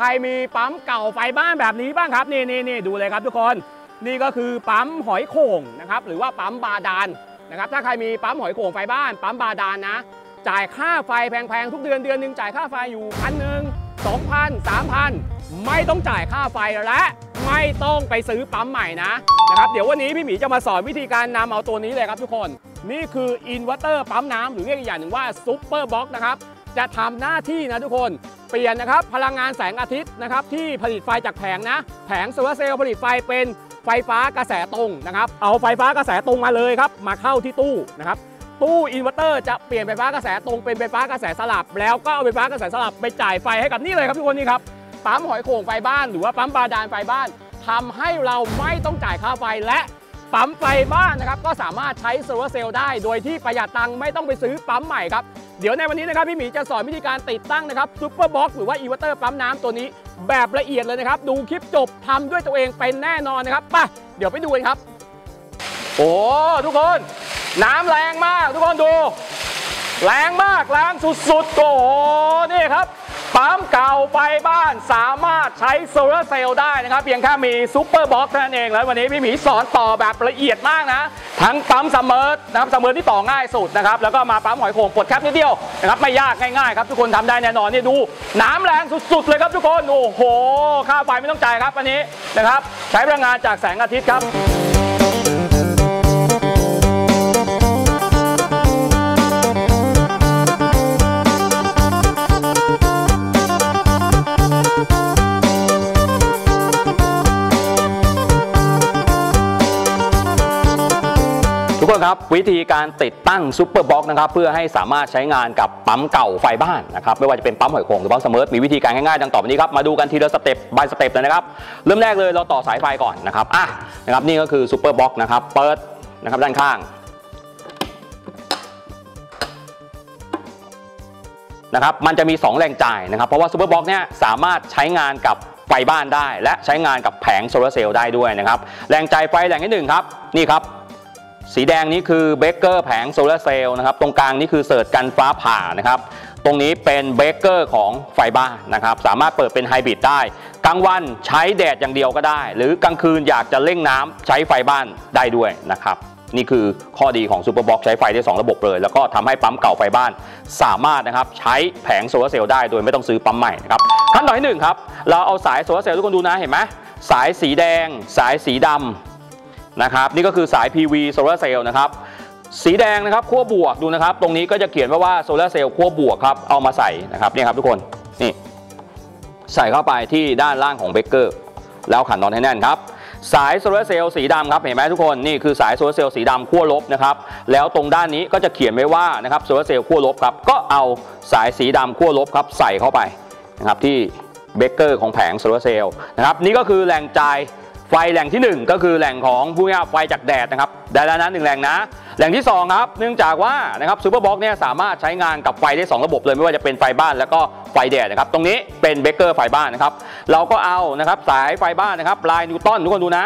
ใครมีปั๊มเก่าไฟบ้านแบบนี้บ้างครับนี่นี่นี่ดูเลยครับทุกคนนี่ก็คือปั๊มหอยโข่งนะครับหรือว่าปั๊มบาดาลนะครับถ้าใครมีปั๊มหอยโข่งไฟบ้าน ปั๊มบาดาลนะ จ่ายค่าไฟแพงๆ ทุกเดือนเดือนหนึ่งจ่ายค่าไฟอยู่พันหนึ่งสองพันสามพันไม่ต้องจ่ายค่าไฟและไม่ต้องไปซื้อปั๊มใหม่นะนะครับเดี๋ยววันนี้พี่หมีจะมาสอนวิธีการนำเอาตัวนี้เลยครับทุกคน นี่คืออินเวอร์เตอร์ปั๊มน้ำหรือเรียกอีกอย่างหนึ่งว่า Super Box นะครับ จะทำหน้าที่นะทุกคน เปลี่ยนนะครับพลังงานแสงอาทิตย์นะครับที่ผลิตไฟจากแผงนะ แผงโซลาร์เซลล์ผลิตไฟเป็นไฟฟ้ากระแสตรงนะครับ เอาไฟฟ้ากระแสตรงมาเลยครับ มาเข้าที่ตู้นะครับตู้อินเวอร์เตอร์จะเปลี่ยนไฟฟ้ากระแสตรงเป็นไฟฟ้ากระแสสลับ แล้วก็เอาไฟฟ้ากระแสสลับไปจ่ายไฟให้กับนี่เลยครับทุกคนนี่ครับปั๊มหอยโข่งไฟบ้านหรือว่าปั๊มบาดาลไฟบ้านทำให้เราไม่ต้องจ่ายค่าไฟและปั๊มไฟบ้านนะครับก็สามารถใช้โซลาร์เซลล์ได้ โดยที่ประหยัดตังค์ไม่ต้องไปซื้อปั๊มใหม่ครับ เดี๋ยวในวันนี้นะครับพี่หมีจะสอนวิธีการติดตั้งนะครับ Super Box หรือว่าอินเวอร์เตอร์ปั๊มน้ำตัวนี้แบบละเอียดเลยนะครับ ดูคลิปจบทำด้วยตัวเองเป็นแน่นอนนะครับไปเดี๋ยวไปดูกันครับ โอ้ทุกคนน้ำแรงมากทุกคนดู แรงมากแรงสุดๆโอ้นี่ครับ ปั๊มเก่าไฟบ้านสามารถใช้โซลาร์เซลล์ได้นะครับ เพียงแค่มี Super Box นั่นเองแล้ววันนี้พี่หมีสอนต่อแบบละเอียดมากนะ ทั้งปั๊ม submerse นะครับ submerse ที่ต่อง่ายสุดนะครับ แล้วก็มาปั๊มหอยโข่งปลด cap นิดเดียวนะครับไม่ยากง่ายๆครับทุกคนทำได้แน่นอนนี่ดู น้ำแรงสุดๆเลยครับทุกคน โอ้โห ค่าไฟไม่ต้องจ่ายครับอันนี้นะครับ ใช้พลังงานจากแสงอาทิตย์ครับ ทุกคนครับวิธีการติดตั้ง Super Box นะครับเพื่อให้สามารถใช้งานกับปั๊มเก่าไฟบ้านนะครับไม่ว่าจะเป็นปั๊มหอยโข่งหรือปั๊ม submerse มีวิธีการง่ายๆดังต่อไปนี้ครับมาดูกันทีละ step by step เลยนะครับเริ่มแรกเลยเราต่อสายไฟก่อนนะครับอะนะครับนี่ก็คือ Super Box นะครับเปิดนะครับด้านข้างนะครับมันจะมี 2 แหล่งจ่ายนะครับเพราะว่า Super Box เนี่ยสามารถใช้งานกับไฟบ้านได้ และใช้งานกับแผงโซลาร์เซลล์ได้ด้วยนะครับแหล่งจ่ายไฟแหล่งที่หนึ่งครับนี่ครับ สีแดงนี้คือเบรกเกอร์แผงโซลาร์เซลล์นะครับ ตรงกลางนี่คือ surge กันฟ้าผ่านะครับ ตรงนี้เป็นเบรกเกอร์ของไฟบ้านนะครับ สามารถเปิดเป็นไฮบริดได้ กลางวันใช้แดดอย่างเดียวก็ได้ หรือกลางคืนอยากจะเร่งน้ำใช้ไฟบ้านได้ด้วยนะครับ นี่คือข้อดีของ Super Box ใช้ไฟได้ 2 ระบบเลย แล้วก็ทำให้ปั๊มเก่าไฟบ้าน สามารถนะครับใช้แผงโซลาร์เซลล์ได้โดยไม่ต้องซื้อปั๊มใหม่นะครับ ขั้นตอนที่หนึ่งครับ เราเอาสายโซลาร์เซลล์ทุกคนดูนะเห็นไหมสายสีแดง สายสีดำ นะครับนี่ก็คือสาย PV Solar Cell นะครับสีแดงนะครับขั้วบวกดูนะครับ ตรงนี้ก็จะเขียนไว้ว่าโซลาร์เซลล์ขั้วบวกครับเอามาใส่นะครับนี่ครับทุกคนนี่ใส่เข้าไปที่ด้านล่างของเบรกเกอร์ แล้วขันน็อตให้แน่นครับสายโซลาร์เซลล์สีดำครับเห็นไหมทุกคนนี่คือสายโซลาร์เซลล์สีดำขั้วลบนะครับแล้วตรงด้านนี้ก็จะเขียนไว้ว่านะครับโซลาร์เซลล์ขั้วลบครับก็เอาสายสีดำขั้วลบครับใส่เข้าไปนะครับที่เบรกเกอร์ของแผงโซลาร์เซลล์นะครับนี่ก็คือแหล่งจ่าย ไฟแหล่งที่ 1 ก็คือแหล่งของผู้จ่ายไฟจากแดดนะครับได้แล้วนะหนึ่งแหล่งนะ แหล่งที่2ครับเนื่องจากว่านะครับ Super Box เนี่ยสามารถใช้งานกับไฟได้ 2 ระบบเลยไม่ว่าจะเป็นไฟบ้านแล้วก็ไฟแดดนะครับตรงนี้เป็นเบรกเกอร์ไฟบ้านนะครับเราก็เอานะครับสายไฟบ้านนะครับ line neutral ทุกคนดูนะ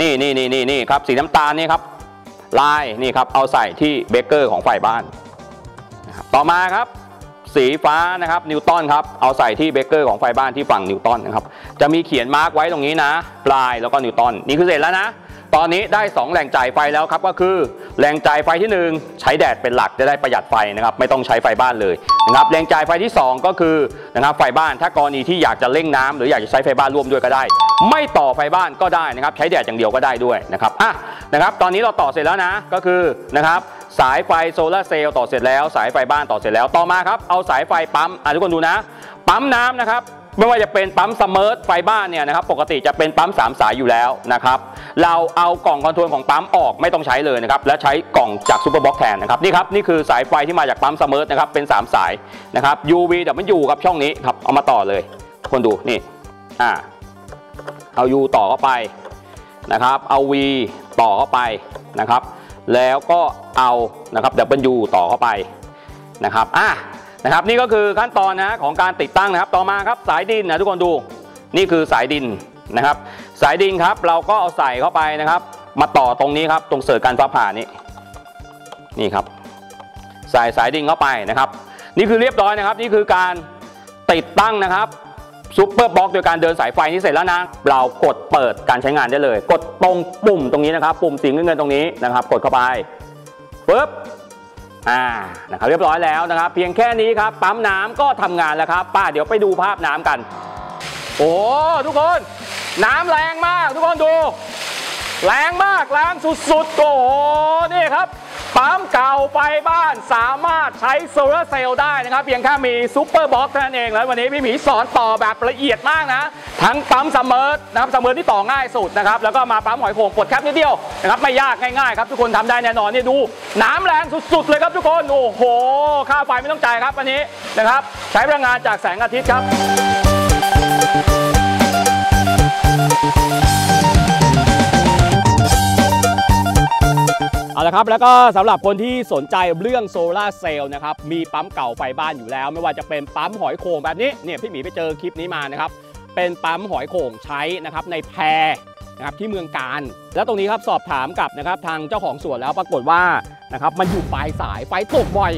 นี่นี่นี่นี่นี่ครับสีน้ำตาลนี่ครับลายนี่ครับเอาใส่ที่เบรกเกอร์ของไฟบ้านต่อมาครับ สีฟ้านะครับ neutral ครับเอาใส่ที่เบรกเกอร์ของไฟบ้านที่ฝั่ง neutral นะครับจะมีเขียน mark ไว้ตรงนี้นะ ปลายแล้วก็ neutral นี่คือเสร็จแล้วนะ ตอนนี้ได้ 2 แหล่งจ่ายไฟแล้วครับก็คือแหล่งจ่ายไฟที่ 1 ใช้แดดเป็นหลักจะได้ประหยัดไฟนะครับไม่ต้องใช้ไฟบ้านเลยนะครับแหล่งจ่ายไฟที่ 2 ก็คือนะครับไฟบ้านถ้ากรณีที่อยากจะเร่งน้ำหรืออยากจะใช้ไฟบ้านร่วมด้วยก็ได้ ไม่ต่อไฟบ้านก็ได้นะครับใช้แดดอย่างเดียวก็ได้ด้วยนะครับอะนะครับตอนนี้เราต่อเสร็จแล้วนะก็คือนะครับ สายไฟโซลาร์เซลล์ต่อเสร็จแล้ว สายไฟบ้านต่อเสร็จแล้ว ต่อมาครับเอาสายไฟปั๊มอะทุกคนดูนะ ปั๊มน้ำนะครับไม่ว่าจะเป็นปั๊ม submerse ไฟบ้านเนี่ยนะครับปกติจะเป็นปั๊ม 3 สายอยู่แล้วนะครับเราเอากล่อง control ของปั๊มออกไม่ต้องใช้เลยนะครับและใช้กล่องจาก Super Box แทนนะครับนี่ครับนี่คือสายไฟที่มาจากปั๊ม submerse นะครับเป็น 3 สายนะครับ UV เดี๋ยวมันอยู่กับช่องนี้ครับเอามาต่อเลยทุกคนดูนี่อ่าเอา U ต่อเข้าไปนะครับเอา V ต่อเข้าไปนะครับ แล้วก็เอานะครับ W ต่อเข้าไปนะครับอะนะครับนี่ก็คือขั้นตอนนะของการติดตั้งนะครับ ต่อมาครับสายดินนะทุกคนดูนี่คือสายดินนะครับ สายดินครับเราก็เอาใส่เข้าไปนะครับ มาต่อตรงนี้ครับตรงเสิร์ฟการฟ้าผ่านี้นี่ครับใส่สายดินเข้าไปนะครับ นี่คือเรียบร้อยนะครับ นี่คือการติดตั้งนะครับ ซูเปอร์บล็อกโดยการเดินสายไฟนี้เสร็จแล้วนะ เรากดเปิดการใช้งานได้เลย กดตรงปุ่มตรงนี้นะครับ ปุ่มสีเงินๆตรงนี้นะครับ กดเข้าไปปึ๊บอ่านะครับเรียบร้อยแล้วนะครับ เพียงแค่นี้ครับปั๊มน้ำก็ทำงานแล้วครับ ป้าเดี๋ยวไปดูภาพน้ำกัน โอ้ทุกคนน้ำแรงมาก ทุกคนดู แรงมากแรงสุดๆโอ้โหนี่ครับ ปั๊มเก่าไฟบ้านสามารถใช้โซลาร์เซลล์ได้นะครับ เพียงแค่มี Super Box เท่านั้นเองแล้ววันนี้พี่หมีสอนต่อแบบละเอียดมากนะ ทั้งปั๊ม submerse นะครับ submerse ที่ต่อง่ายสุดนะครับ แล้วก็มาปั๊มหอยโข่งปลด cap นิดเดียวนะครับไม่ยากง่ายๆครับทุกคนทำได้แน่นอนนี่ดู น้ำแรงสุดๆเลยครับทุกคน โอ้โห ค่าไฟไม่ต้องจ่ายครับวันนี้นะครับ ใช้พลังงานจากแสงอาทิตย์ครับ ละครับแล้วก็สำหรับคนที่สนใจเรื่องโซลาร์เซลล์นะครับมีปั๊มเก่าไฟบ้านอยู่แล้ว ไม่ว่าจะเป็นปั๊มหอยโข่งแบบนี้เนี่ยพี่หมีไปเจอคลิปนี้มานะครับเป็นปั๊มหอยโข่งใช้นะครับในแพนะครับที่เมืองการ แล้วตรงนี้ครับสอบถามกับนะครับทางเจ้าของสวนแล้วปรากฏว่านะครับมันอยู่ปลายสายไฟตกบ่อย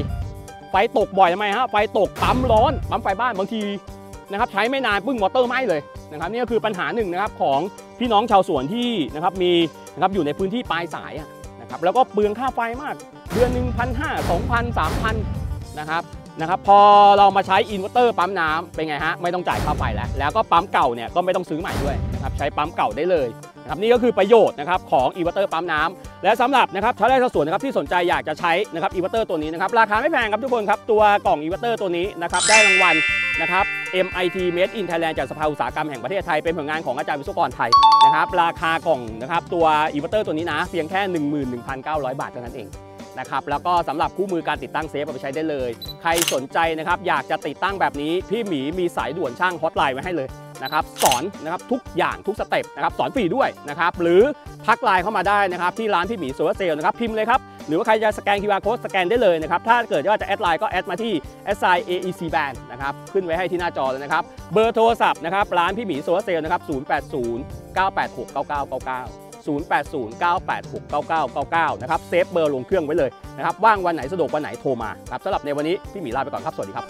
ไฟตกบ่อยทำไมฮะไฟตกปั๊มร้อนปั๊มไฟบ้านบางทีนะครับใช้ไม่นานปึ้งมอเตอร์ไหม้เลยนะครับนี่ก็คือปัญหาหนึ่งนะครับของพี่น้องชาวสวนที่นะครับมีนะครับอยู่ในพื้นที่ปลายสายอะ นะครับแล้วก็เปลืองค่าไฟมาก เดือนหนึ่งพันห้าสองพันสามพันนะครับนะครับพอเรามาใช้อินเวอร์เตอร์ปั๊มน้ำเป็นไงฮะไม่ต้องจ่ายค่าไฟแล้ว แล้วก็ปั๊มเก่าเนี่ยก็ไม่ต้องซื้อใหม่ด้วยนะครับใช้ปั๊มเก่าได้เลย ครับนี่ก็คือประโยชน์นะครับของอินเวอร์เตอร์ปั๊มน้ำและสำหรับนะครับชาวไร่ชาวสวนนะครับที่สนใจอยากจะใช้นะครับอินเวอร์เตอร์ตัวนี้นะครับราคาไม่แพงครับทุกคนครับตัวกล่องอินเวอร์เตอร์ตัวนี้นะครับได้รางวัลนะครับ MIT Made in Thailand จากสภาอุตสาหกรรมแห่งประเทศไทย เป็นผลงานของอาจารย์วิศวกรไทยนะครับราคากล่องนะครับตัวอินเวอร์เตอร์ตัวนี้นะ เพียงแค่ 11,900 บาทเท่านั้นเองนะครับแล้วก็สำหรับคู่มือการติดตั้งเซฟเอาไปใช้ได้เลย ใครสนใจนะครับอยากจะติดตั้งแบบนี้พี่หมีมีสายด่วนช่างฮอตไลน์ไว้ให้เลย นะครับสอนนะครับทุกอย่างทุกสเต็ปนะครับสอนฟรีด้วยนะครับหรือทักไลน์เข้ามาได้นะครับที่ร้านพี่หมีโซลาร์เซลล์นะครับพิมพ์เลยครับหรือว่าใครจะสแกน QR code สแกนได้เลยนะครับถ้าเกิดว่าจะแอดไลน์ก็แอดมาที่ s i AEC Band นะครับขึ้นไว้ให้ที่หน้าจอเลยนะครับเบอร์โทรศัพท์นะครับร้านพี่หมีโซลาร์เซลล์นะครับ080 986 9999 080 986 9999 นะครับเซฟเบอร์ลงเครื่องไว้เลยนะครับว่างวันไหนสะดวกวันไหนโทรมาครับสำหรับในวันนี้พี่หมีลาไปก่อนครับ สวัสดีครับ